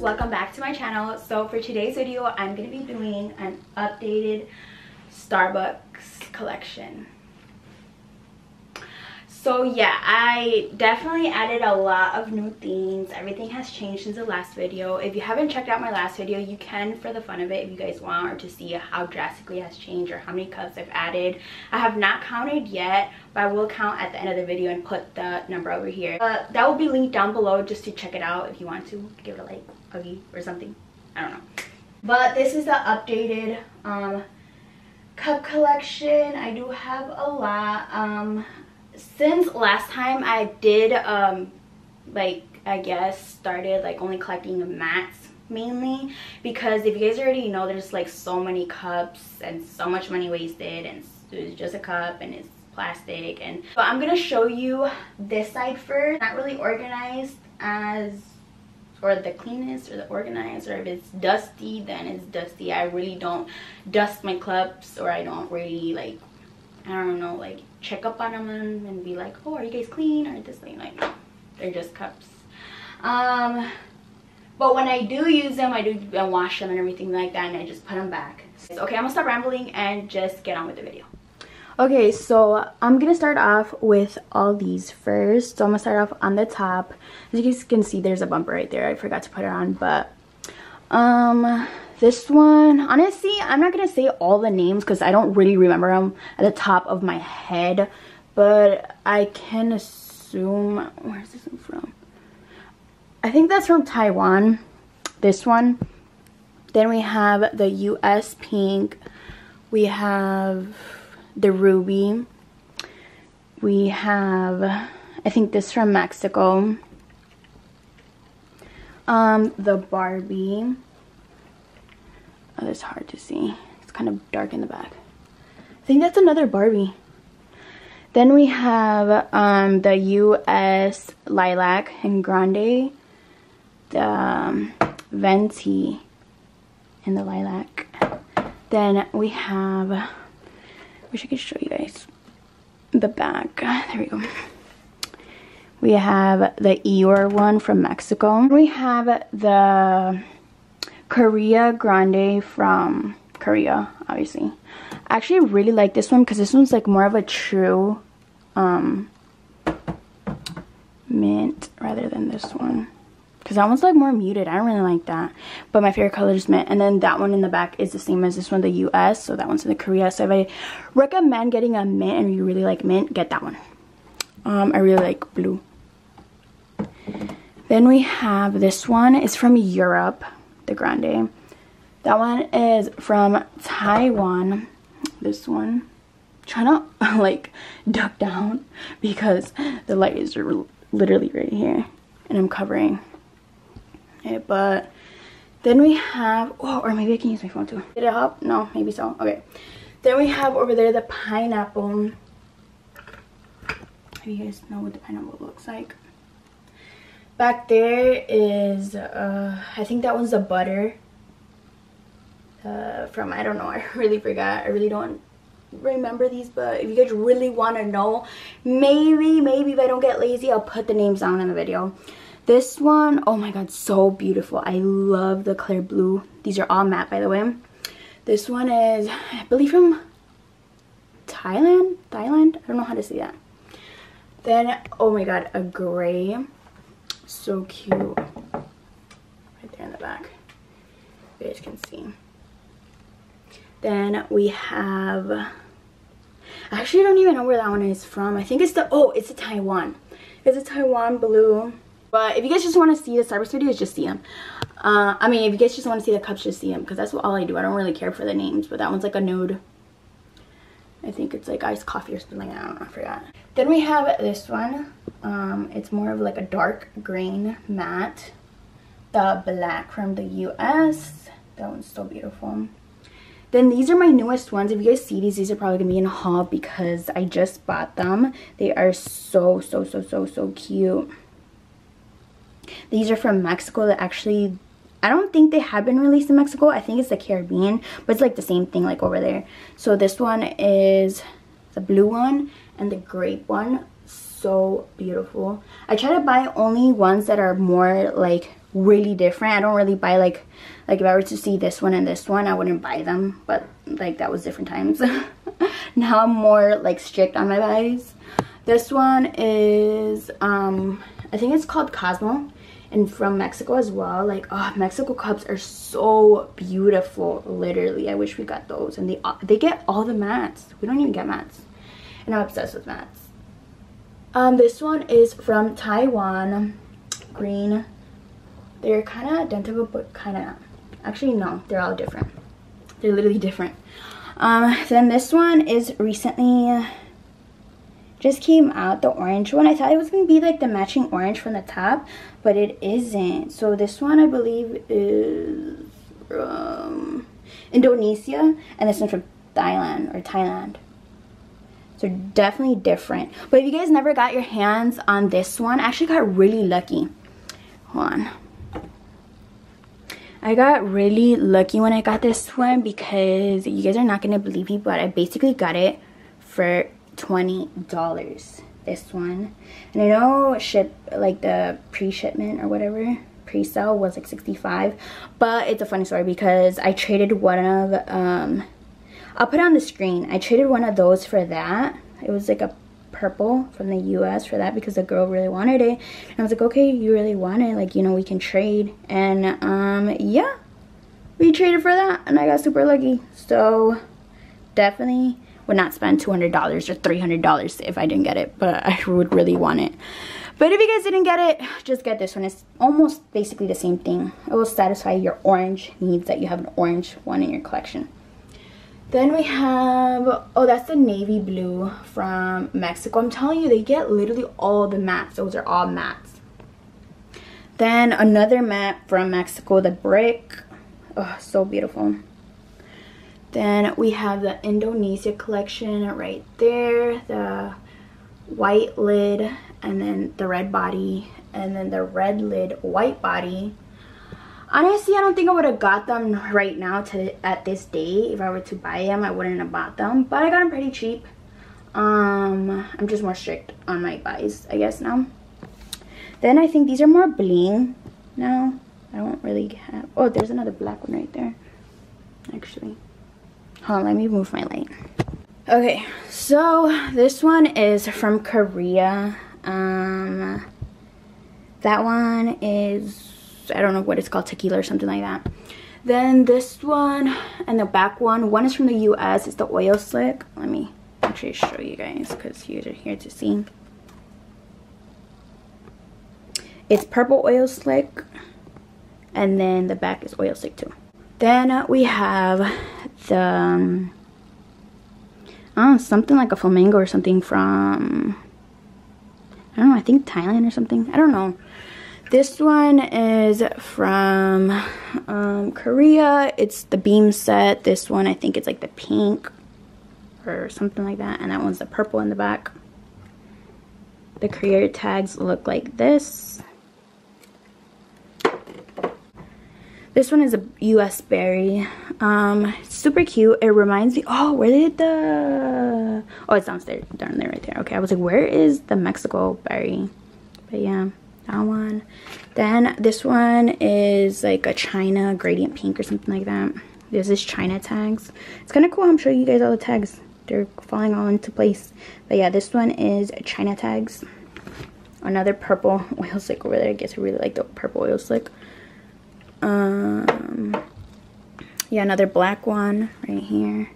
welcome back to my channel. So for today's video i'm going to be doing an updated starbucks collection so yeah i definitely added a lot of new things everything has changed since the last video. If you haven't checked out my last video you can for the fun of it if you guys want or to see how drastically it has changed or how many cups i've added. I have not counted yet but i will count at the end of the video and put the number over here. Uh, that will be linked down below just to check it out if you want to give it a like huggy or something. I don't know. But this is the updated um cup collection. I do have a lot um since last time I did um like I guess started like only collecting mats mainly because if you guys already know there's like so many cups and so much money wasted and it's just a cup and it's plastic and but I'm gonna show you this side first. Not really organized as or the cleanest or the organized or if it's dusty then it's dusty. I really don't dust my cups or I don't really like I don't know like check up on them and be like, oh, are you guys clean or this thing? Like, no, they're just cups. Um, but when I do use them, I do wash them and everything like that, and I just put them back. So, okay, I'm gonna stop rambling and just get on with the video. Okay, so I'm gonna start off with all these first. So I'm gonna start off on the top. As you guys can see, there's a bumper right there. I forgot to put it on, but um, this one, honestly, I'm not going to say all the names because I don't really remember them at the top of my head. But I can assume, where's this one from? I think that's from Taiwan, this one. Then we have the US Pink. We have the Ruby. We have, I think this from Mexico. Um, the Barbie. Oh, it's hard to see. It's kind of dark in the back. I think that's another Barbie. Then we have um, the US Lilac and Grande. The um, Venti and the Lilac. Then we have, wish I could show you guys the back. There we go. We have the Eeyore one from Mexico. We have the Korea Grande from Korea, obviously. I actually really like this one because this one's like more of a true um, mint rather than this one. Because that one's like more muted. I don't really like that. But my favorite color is mint. And then that one in the back is the same as this one, the US. So that one's in the Korea. So if I recommend getting a mint and you really like mint, get that one. Um, I really like blue. Then we have this one. It's from Europe the Grande. That one is from Taiwan. This one. Try not like duck down because the light is literally right here and I'm covering it. But then we have, oh, or maybe I can use my phone too. Did it help? No, maybe so. Okay. Then we have over there the pineapple. You guys know what the pineapple looks like back there is uh i think that one's the butter. Uh from i don't know i really forgot. I really don't remember these but if you guys really want to know maybe maybe if i don't get lazy i'll put the names down in the video. This one oh my god so beautiful. I love the clear blue. These are all matte by the way. This one is i believe from thailand? Thailand? I don't know how to say that. Then oh my god a gray so cute. Right there in the back. You guys can see. Then we have I actually don't even know where that one is from. I think it's the oh it's a Taiwan. It's a Taiwan blue. But if you guys just want to see the Starbucks videos just see them uh, I mean if you guys just want to see the cups just see them because that's what all I do. I don't really care for the names but that one's like a nude I think it's like iced coffee or something. I don't know, I forgot. Then we have this one. Um, it's more of like a dark green matte. The black from the US. That one's so beautiful. Then these are my newest ones. If you guys see these, these are probably going to be in a haul because I just bought them. They are so, so, so, so, so cute. These are from Mexico. That actually, I don't think they have been released in Mexico. I think it's the Caribbean, but it's like the same thing like over there. So this one is the blue one and the grape one. So beautiful. I try to buy only ones that are more like really different. I don't really buy like, like if I were to see this one and this one, I wouldn't buy them. But like that was different times. now I'm more like strict on my buys. This one is, um, I think it's called Cosmo and from Mexico as well. Like, oh, Mexico cups are so beautiful. Literally, I wish we got those. And they they get all the mats. We don't even get mats. And I'm obsessed with mats. Um, this one is from Taiwan. Green. They're kind of identical, but kind of Actually, no. They're all different. They're literally different. Um, then this one is recently just came out the orange one. I thought it was gonna be like the matching orange from the top but it isn't. So this one i believe is from indonesia and this one's from thailand or thailand. So definitely different. But if you guys never got your hands on this one i actually got really lucky. Hold on. I got really lucky when I got this one because you guys are not going to believe me, but I basically got it for $20 this one and i know ship like the pre-shipment or whatever pre-sale was like 65 but it's a funny story because i traded one of um i'll put on the screen i traded one of those for that it was like a purple from the US for that because the girl really wanted it. And I was like, okay, you really want it. Like, you know, we can trade. And um, yeah, we traded for that and I got super lucky. So definitely would not spend $200 or $300 if I didn't get it, but I would really want it. But if you guys didn't get it, just get this one. It's almost basically the same thing. It will satisfy your orange needs that you have an orange one in your collection. Then we have, oh, that's the navy blue from Mexico. I'm telling you, they get literally all the mats. Those are all mats. Then another mat from Mexico, the brick. Oh, so beautiful. Then we have the Indonesia collection right there, the white lid, and then the red body, and then the red lid white body. Honestly, I don't think I would have got them right now to at this day. If I were to buy them, I wouldn't have bought them, but I got them pretty cheap. Um, I'm just more strict on my buys, I guess now. Then I think these are more bling now. I don't really have, oh, there's another black one right there, actually. Hold on, let me move my light. Okay, so this one is from Korea. Um, that one is, I don't know what it's called, tequila or something like that. Then this one and the back one, one is from the US, it's the oil slick. Let me actually show you guys because you are here to see. It's purple oil slick and then the back is oil slick too. Then we have the um, something like a flamingo or something from I don't know, I think Thailand or something. I don't know. This one is from um, Korea. It's the beam set. This one, I think it's like the pink or something like that. And that one's the purple in the back. The creator tags look like this. This one is a US berry. Um, super cute. It reminds me, oh, where did the, oh, it's downstairs, down there right there. Okay, I was like, where is the Mexico berry? But yeah, that one. Then this one is like a China gradient pink or something like that. There's this China tags. It's kind of cool. I'm showing you guys all the tags. They're falling all into place. But yeah, this one is China tags. Another purple oil slick over there. I guess I really like the purple oil slick. Um, yeah, another black one right here.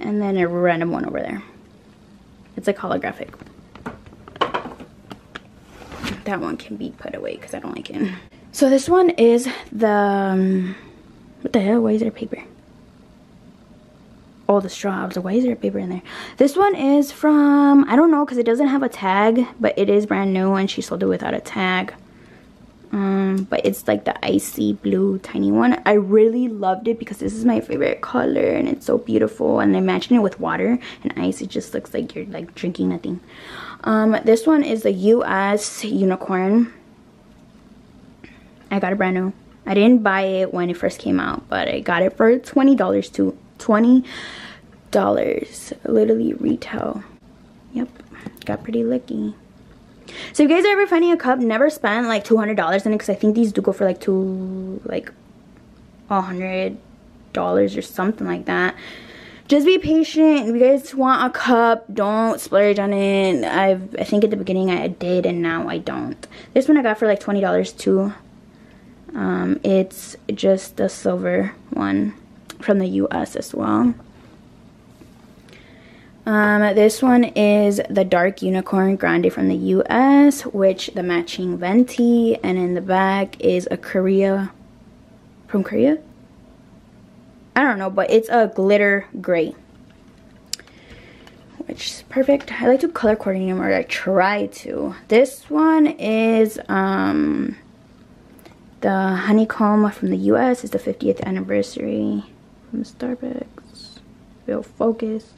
And then a random one over there. It's like holographic. That one can be put away because I don't like it. So this one is the, um, what the hell, why is there paper? Oh, the straws, why is there paper in there? This one is from, I don't know because it doesn't have a tag, but it is brand new and she sold it without a tag. Um, but it's like the icy blue tiny one. I really loved it because this is my favorite color and it's so beautiful. And imagine it with water and ice, it just looks like you're like drinking nothing. Um, this one is the US unicorn. I got it brand new. I didn't buy it when it first came out, but I got it for $20 too. $20 literally retail. Yep, got pretty lucky. So if you guys are ever finding a cup, never spend like $200 in it because I think these do go for like two, like $100 or something like that. Just be patient. If you guys want a cup, don't splurge on it. I've, I think at the beginning I did and now I don't. This one I got for like $20 too. Um, it's just a silver one from the US as well. Um, this one is the Dark Unicorn Grande from the US, which the matching venti, and in the back is a Korea, from Korea? I don't know, but it's a glitter gray. Which is perfect. I like to color coordinate them, or I try to. This one is um, the honeycomb from the US. It's the 50th anniversary from Starbucks. Real focus.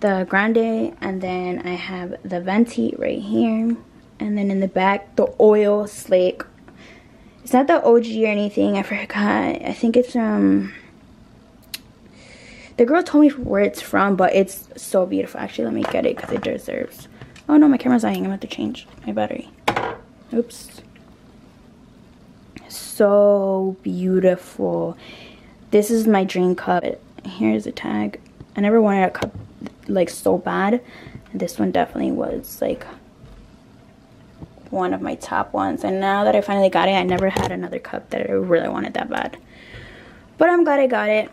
The grande, and then I have the venti right here. And then in the back, the oil slick it's not the OG or anything. I forgot. I think it's um. The girl told me where it's from, but it's so beautiful. Actually, let me get it because it deserves. Oh no, my camera's dying. I'm about to change my battery. Oops. So beautiful. This is my dream cup. Here's a tag. I never wanted a cup like so bad. This one definitely was like one of my top ones. And now that I finally got it, I never had another cup that I really wanted that bad. But I'm glad I got it.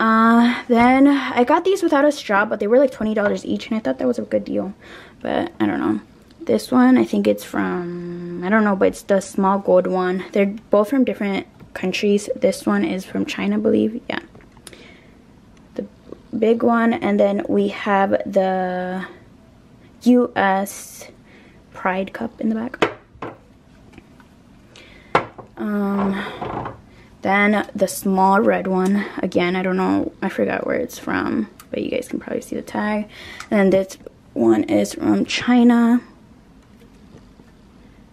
Uh, then I got these without a straw, but they were like $20 each, and I thought that was a good deal. But I don't know. This one, I think it's from, I don't know, but it's the small gold one. They're both from different countries. This one is from China, I believe. Yeah. The big one. And then we have the U.S. Pride cup in the back. Um, then the small red one. Again, I don't know. I forgot where it's from. But you guys can probably see the tag. And then this one is from China.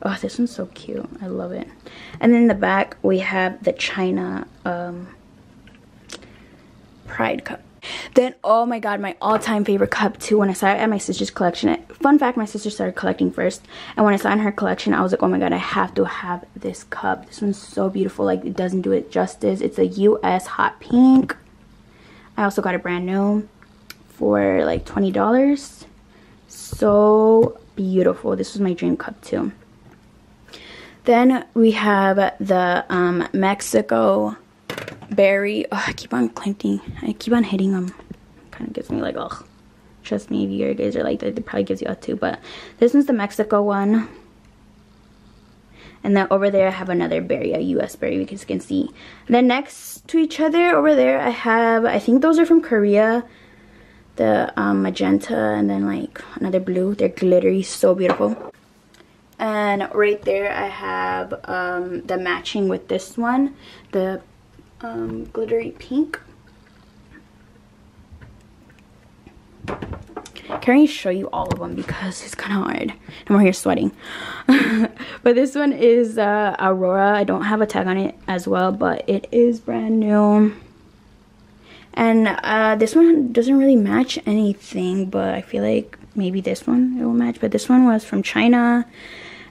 Oh, this one's so cute. I love it. And then in the back, we have the China um, Pride cup. Then, oh my god, my all-time favorite cup too, when I saw it at my sister's collection. Fun fact, my sister started collecting first. And when I saw in her collection, I was like, oh my god, I have to have this cup. This one's so beautiful. Like, it doesn't do it justice. It's a US hot pink. I also got it brand new for like $20. So beautiful. This was my dream cup too. Then we have the um, Mexico berry. Oh, I keep on clinking. I keep on hitting them. Kind of gives me like, oh. Trust me, if you guys are like that, it probably gives you a too. But this is the Mexico one. And then over there, I have another berry, a US berry, because you can see. Then next to each other over there, I have, I think those are from Korea. The um, magenta and then like another blue. They're glittery, so beautiful. And right there, I have um, the matching with this one. The um, glittery pink. Can I show you all of them because it's kind of hard. I'm right here sweating. but this one is uh, Aurora. I don't have a tag on it as well, but it is brand new. And uh, this one doesn't really match anything, but I feel like maybe this one it will match. But this one was from China,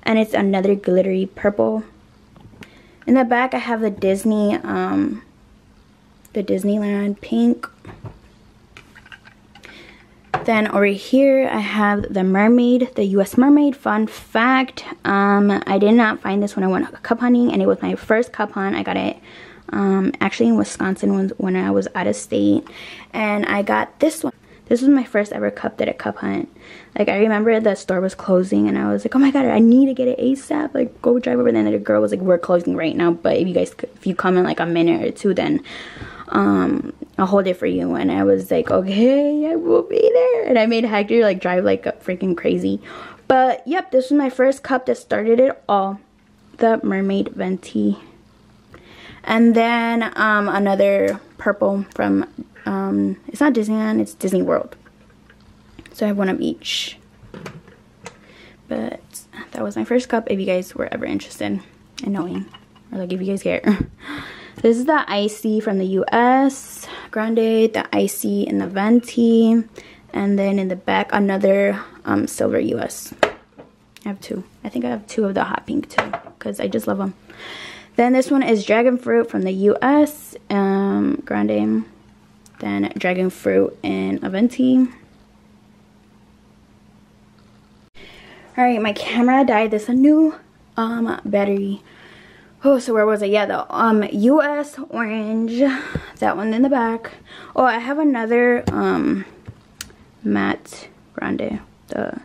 and it's another glittery purple. In the back, I have the Disney, um, the Disneyland pink. Then over here, I have the Mermaid, the U.S. Mermaid. Fun fact, um, I did not find this when I went cup hunting, and it was my first cup hunt. I got it um, actually in Wisconsin when, when I was out of state, and I got this one. This was my first ever cup that I cup hunt. Like, I remember the store was closing, and I was like, oh my god, I need to get it ASAP. Like, go drive over. And then the girl was like, we're closing right now, but if you guys, if you come in like a minute or two, then um, I'll hold it for you. And I was like, okay, I will be there. And I made Hector like drive like freaking crazy. But yep, this was my first cup that started it all. The Mermaid Venti. And then um, another purple from um, it's not Disneyland, it's Disney World. So I have one of each. But that was my first cup if you guys were ever interested in knowing or like if you guys care. This is the icy from the us grande the icy and the venti. And then in the back another um, silver us i have two. I think i have two of the hot pink too because i just love them then this one is dragon fruit from the us um, grande then dragon fruit in a venti all right my camera died there's a new um battery. Oh so where was it? Yeah the um us orange. That one in the back. Oh i have another um matte grande the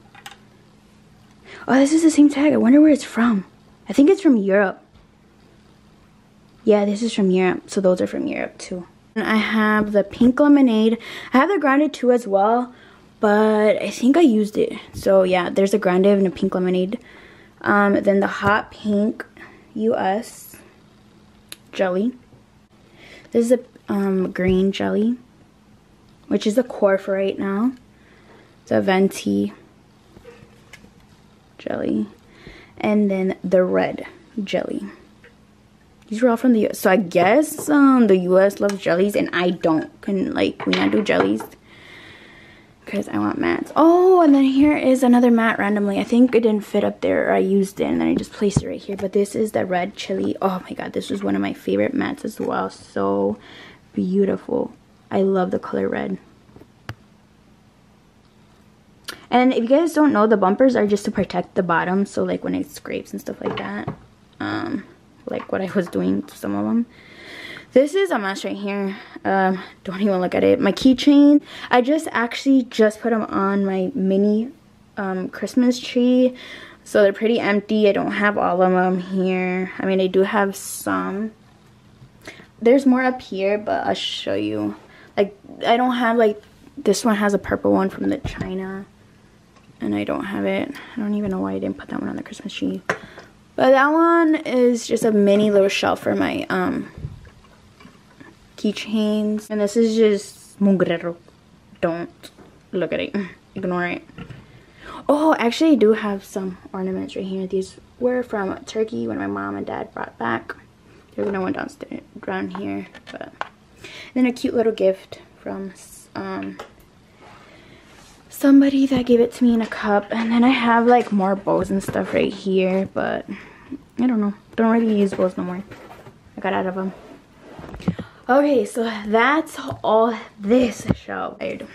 oh this is the same tag. I wonder where it's from. I think it's from europe yeah this is from europe so those are from europe too and i have the pink lemonade i have the grande too as well but I think I used it. So yeah, there's a grande and a pink lemonade. Um, then the hot pink US jelly. This is a um, green jelly, which is the core for right now. The venti jelly. And then the red jelly. These are all from the US. So I guess um, the US loves jellies and I don't. Can like, we not do jellies because I want mats. Oh, and then here is another mat randomly. I think it didn't fit up there I used it and then I just placed it right here. But this is the red chili. Oh my god, this was one of my favorite mats as well. So beautiful. I love the color red. And if you guys don't know, the bumpers are just to protect the bottom. So like when it scrapes and stuff like that. Um, like what I was doing to some of them. This is a mess right here. Um, don't even look at it. My keychain. I just actually just put them on my mini um, Christmas tree. So they're pretty empty. I don't have all of them here. I mean, I do have some. There's more up here, but I'll show you. Like, I don't have, like, this one has a purple one from the China. And I don't have it. I don't even know why I didn't put that one on the Christmas tree. But that one is just a mini little shelf for my, um, keychains. And this is just mugrero. Don't look at it. Ignore it. Oh, actually I do have some ornaments right here. These were from Turkey when my mom and dad brought back. There's no one downstairs, down here. But then a cute little gift from um, somebody that gave it to me in a cup. And then I have like more bows and stuff right here. But I don't know. Don't really use bows no more. I got out of them. Okay, so that's all this showed.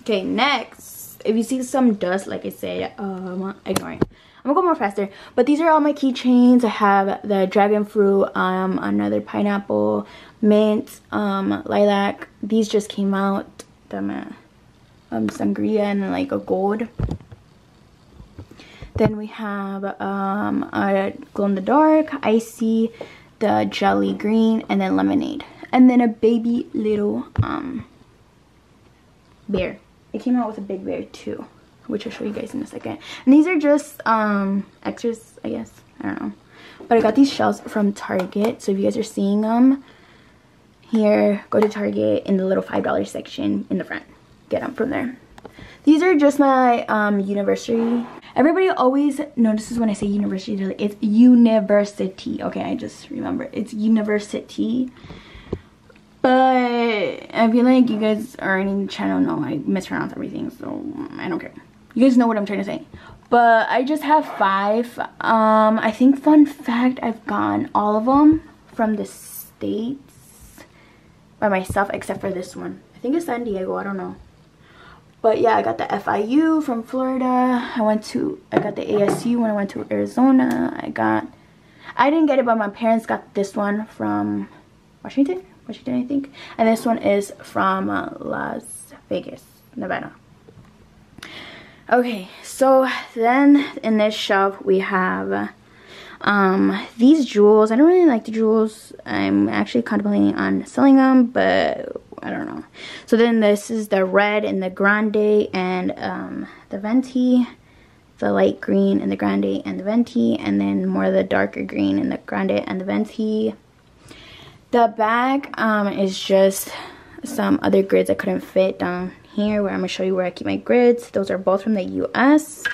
Okay, next, if you see some dust, like I said, um, ignore it. I'm gonna go more faster. But these are all my keychains. I have the dragon fruit, um, another pineapple, mint, um, lilac. These just came out. The um, sangria and like a gold. Then we have um, a glow in the dark, icy, the jelly green, and then lemonade. And then a baby little um bear. It came out with a big bear too which i'll show you guys in a second. And these are just um extras i guess. I don't know. But i got these shells from target. So if you guys are seeing them here go to target in the little five dollar section in the front get them from there these are just my um university everybody always notices when i say university like it's university okay i just remember it's university but I feel like you guys already channel know I mispronounce everything, so I don't care. You guys know what I'm trying to say. But I just have five. Um, I think fun fact, I've gotten all of them from the States by myself except for this one. I think it's San Diego, I don't know. But yeah, I got the FIU from Florida. I went to, I got the ASU when I went to Arizona. I got, I didn't get it, but my parents got this one from Washington Washington, I think. And this one is from uh, Las Vegas, Nevada. Okay, so then in this shelf we have um, these jewels. I don't really like the jewels. I'm actually contemplating on selling them, but I don't know. So then this is the red and the grande and um, the venti. The light green and the grande and the venti. And then more of the darker green and the grande and the venti. The bag um, is just some other grids I couldn't fit down here where I'm going to show you where I keep my grids. Those are both from the US.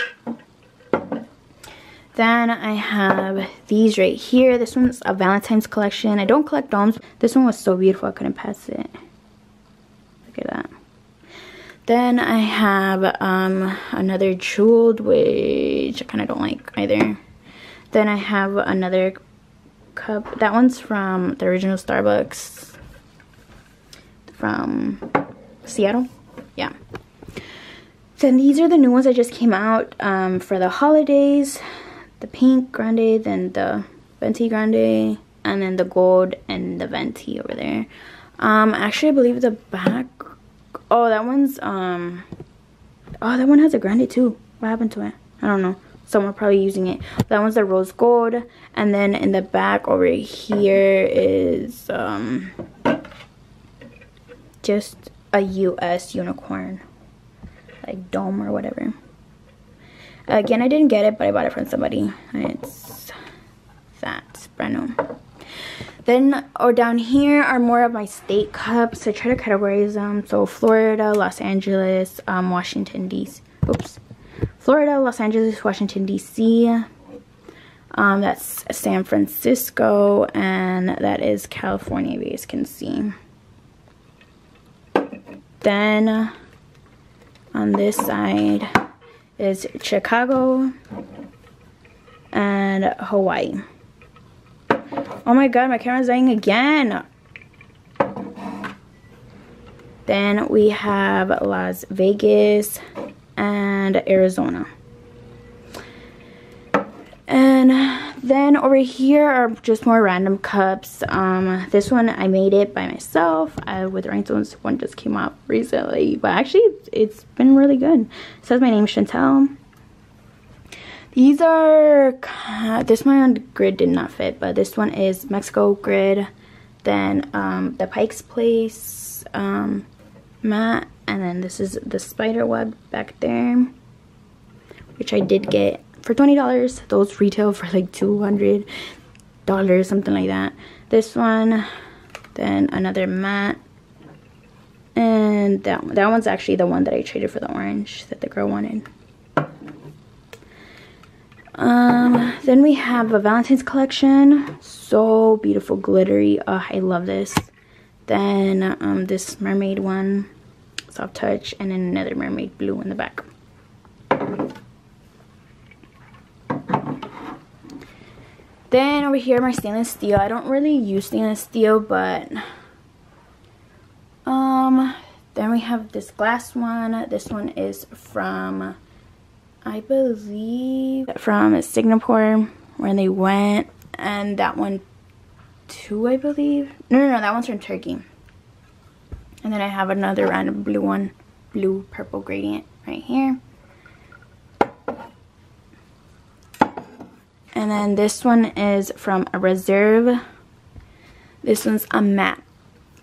Then I have these right here. This one's a Valentine's collection. I don't collect domes. This one was so beautiful I couldn't pass it. At that. Then I have um, another jeweled, which I kind of don't like either. Then I have another cup. That one's from the original Starbucks from Seattle. Yeah. Then these are the new ones that just came out um, for the holidays the pink grande, then the venti grande, and then the gold and the venti over there. Um, actually, I believe the back. Oh, that one's um. Oh, that one has a grande too. What happened to it? I don't know. Someone probably using it. That one's the rose gold, and then in the back over here is um. Just a U.S. unicorn, like dome or whatever. Again, I didn't get it, but I bought it from somebody. It's that brand new. Then, or down here are more of my state cups. I try to categorize them. So Florida, Los Angeles, um, Washington, D.C. Oops. Florida, Los Angeles, Washington, D.C. Um, that's San Francisco, and that is California, you can see. Then, on this side, is Chicago and Hawaii. Oh my god, my camera's dying again. Then we have Las Vegas and Arizona. And then over here are just more random cups. Um, this one I made it by myself uh, with rhinestones. One just came out recently, but actually it's been really good. It says my name is Chantel. These are, this one on grid did not fit, but this one is Mexico grid. Then um, the Pike's Place um, mat. And then this is the spider web back there, which I did get for $20. Those retail for like $200, something like that. This one, then another mat. And that, that one's actually the one that I traded for the orange that the girl wanted. Um, then we have a Valentine's collection. So beautiful, glittery. Oh, I love this. Then um, this mermaid one, soft touch, and then another mermaid blue in the back. Then over here, my stainless steel. I don't really use stainless steel, but... Um, then we have this glass one. This one is from, I believe, from Singapore, where they went. And that one, too, I believe. No, no, no, that one's from Turkey. And then I have another random blue one, blue purple gradient right here. And then this one is from a reserve. This one's a matte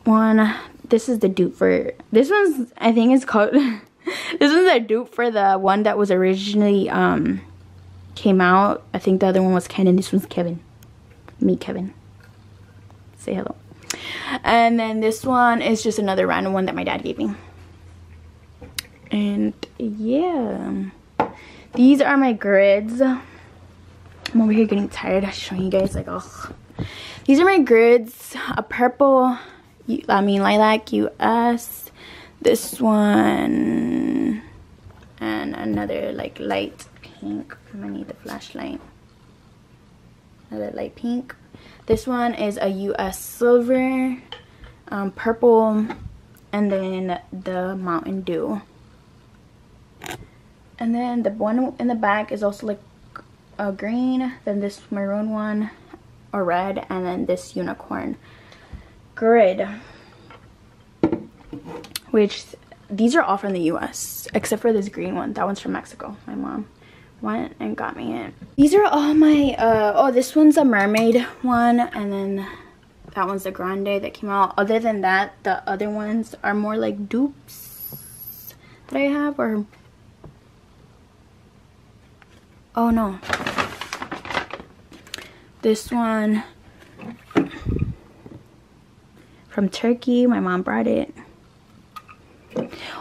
one. This is the dupe for, this one's, I think it's called, this is a dupe for the one that was originally, um, came out. I think the other one was Ken and this one's Kevin. Me, Kevin. Say hello. And then this one is just another random one that my dad gave me. And yeah. These are my grids. I'm over here getting tired of showing you guys like, oh. These are my grids. A purple, I mean lilac US. This one. And another like light pink. I'm gonna need the flashlight. Another light pink. This one is a US silver, um, purple, and then the Mountain Dew. And then the one in the back is also like a green, then this maroon one, or red, and then this unicorn grid. Which, these are all from the US, except for this green one. That one's from Mexico. My mom went and got me it. These are all my, uh, oh, this one's a mermaid one, and then that one's the grande that came out. Other than that, the other ones are more like dupes that I have, or Oh no. This one from Turkey. My mom brought it.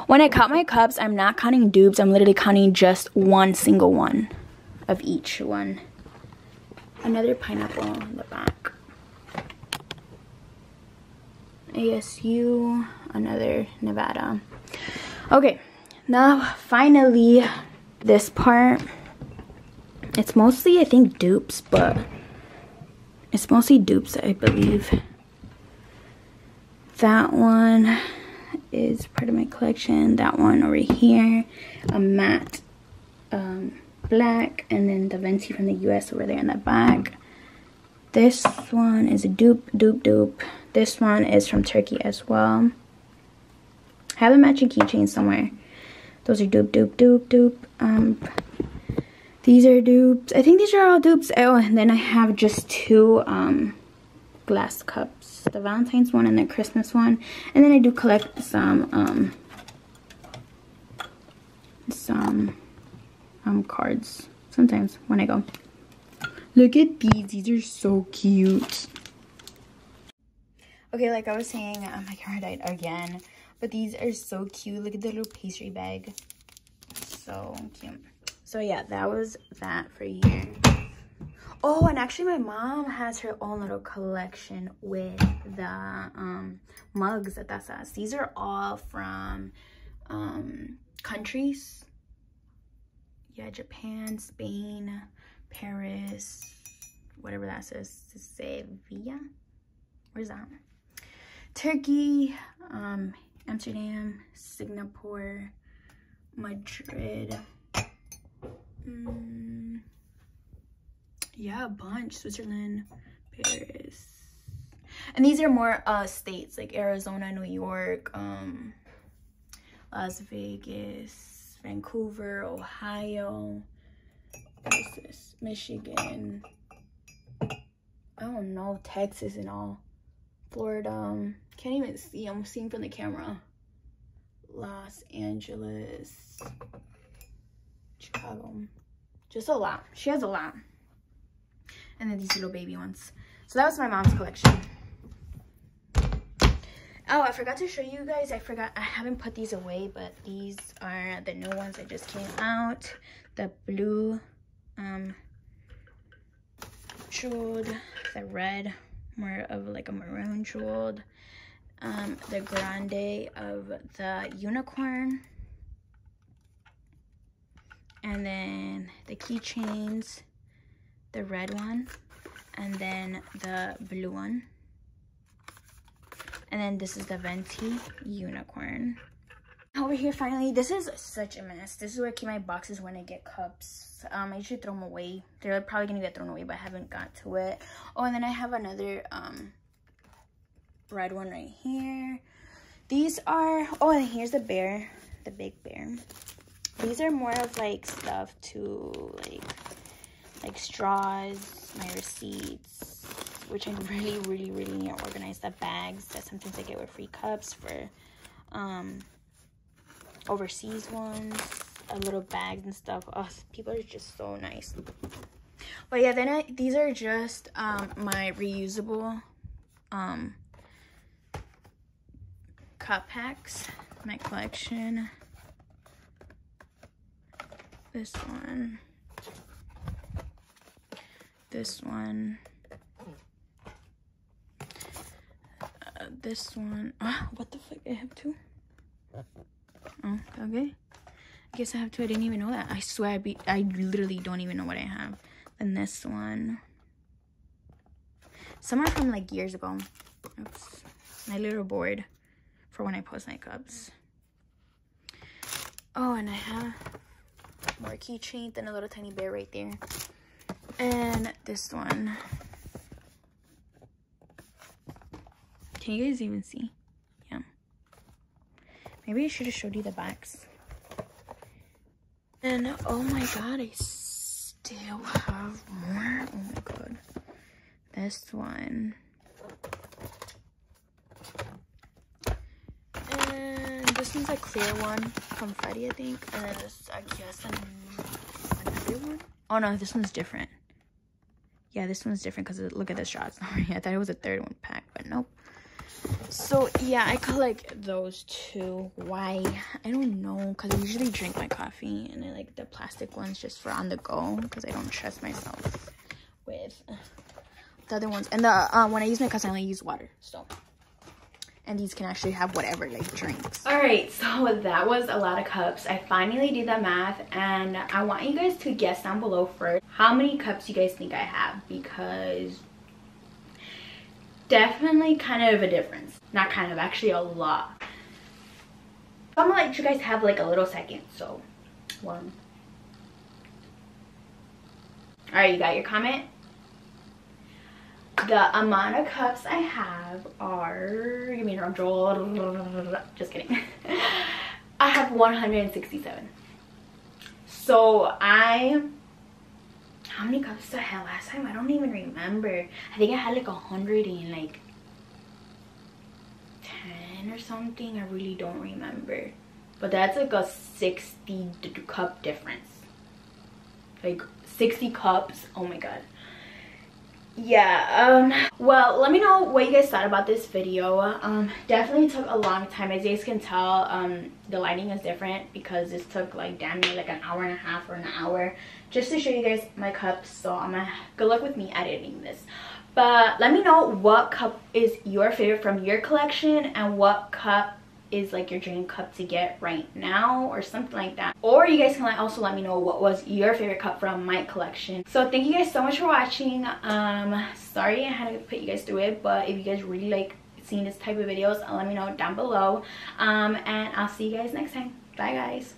When I count my cups, I'm not counting dupes. I'm literally counting just one single one of each one. another pineapple in the back. ASU, another Nevada. Okay, now finally this part. It's mostly, I think, dupes, but it's mostly dupes, I believe. That one is part of my collection. That one over here, a matte um, black, and then the Venti from the US over there in the back. This one is a dupe, dupe, dupe. This one is from Turkey as well. I have a matching keychain somewhere. Those are dupe, dupe, dupe, dupe. Um, these are dupes. I think these are all dupes. Oh, and then I have just two um, glass cups. The Valentine's one and the Christmas one. And then I do collect some um, some um, cards sometimes when I go. Look at these. These are so cute. Okay, like I was saying, um, my camera died again. But these are so cute. Look at the little pastry bag. So cute so yeah that was that for here oh and actually my mom has her own little collection with the um mugs that that says these are all from um countries. Yeah japan spain paris whatever that says. Sevilla? Where's that? Turkey um amsterdam singapore madrid. Mm, yeah, a bunch. Switzerland, Paris. And these are more uh, states like Arizona, New York, um, Las Vegas, Vancouver, Ohio. What is? Michigan. I don't know, Texas and all. Florida. Can't even see. I'm seeing from the camera. Los Angeles. Chicago. Just a lot. She has a lot. And then these little baby ones. So that was my mom's collection. Oh, I forgot to show you guys. I forgot. I haven't put these away, but these are the new ones that just came out. The blue um jeweled, the red, more of like a maroon jeweled. Um, the grande of the unicorn and then the keychains, the red one, and then the blue one. And then this is the Venti unicorn. Over here, finally, this is such a mess. This is where I keep my boxes when I get cups. Um, I usually throw them away. They're probably gonna get thrown away, but I haven't got to it. Oh, and then I have another um red one right here. These are, oh, and here's the bear, the big bear. These are more of like stuff to like like straws, my receipts, which I really, really, really need to organize the bags that sometimes I get with free cups for um overseas ones, a little bags and stuff. Oh, people are just so nice. But yeah, then I, these are just um my reusable um cup packs, my collection this one, this one, uh, this one. Ah, what the fuck? I have two. Oh, okay. I guess I have two. I didn't even know that. I swear, I be. I literally don't even know what I have. And this one. Some are from like years ago. Oops. My little board for when I post my cups. Oh, and I have more keychains and a little tiny bear right there. And this one. Can you guys even see? Yeah. Maybe I should have showed you the backs. And oh my god, I still have more. Oh my god. This one. And this one's a clear one from Freddie, I think. And then this, I guess, another one. Oh no, this one's different. Yeah, this one's different because look at the shots. I thought it was a third one pack, but nope. So yeah, I collect those two. Why? I don't know. Because I usually drink my coffee and I like the plastic ones just for on the go because I don't trust myself with with the other ones. And the uh, when I use my cups, I only use water. So, and these can actually have whatever like drinks. All right, so that was a lot of cups. I finally did the math, and I want you guys to guess down below first how many cups you guys think I have because definitely kind of a difference. Not kind of, actually a lot. I'm gonna let you guys have like a little second. So, one. All right, you got your comment? The amount of cups I have are, give me a drum roll, just kidding. I have 167. So I, how many cups did I have last time? I don't even remember. I think I had like a hundred and like 10 or something. I really don't remember. But that's like a 60 cup difference. Like 60 cups. Oh my god yeah um well let me know what you guys thought about this video. Um definitely took a long time. As you guys can tell um the lighting is different because this took like damn near like an hour and a half or an hour just to show you guys my cups so i'm gonna good luck with me editing this. But let me know what cup is your favorite from your collection and what cup is like your dream cup to get right now or something like that. Or you guys can like also let me know what was your favorite cup from my collection. So thank you guys so much for watching. Um sorry i had to put you guys through it but if you guys really like seeing this type of videos let me know down below. Um and i'll see you guys next time. Bye guys